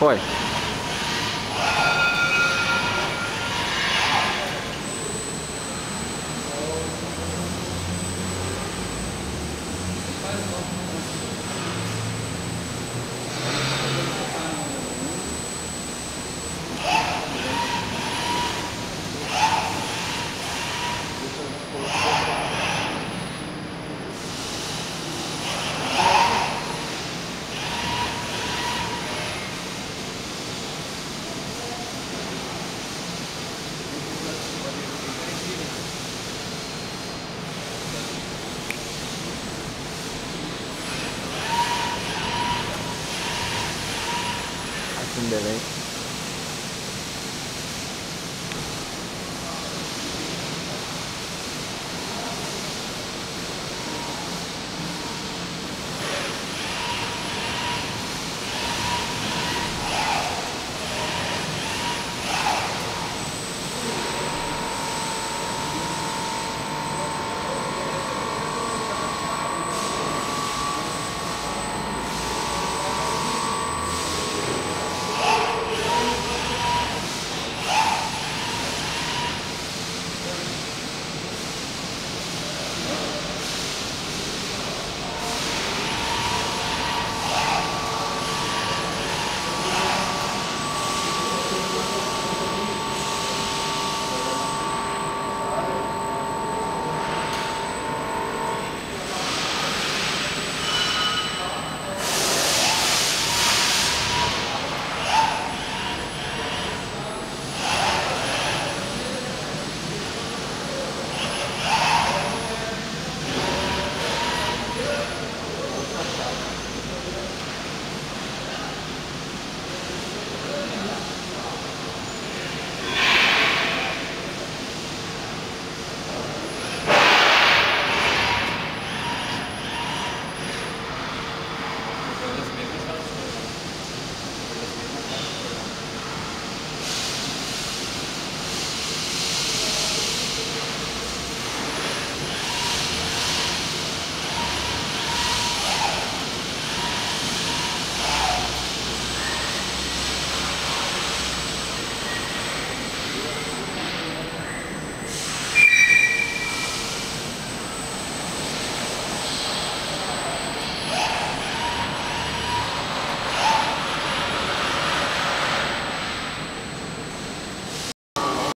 Foi. 真的嘞。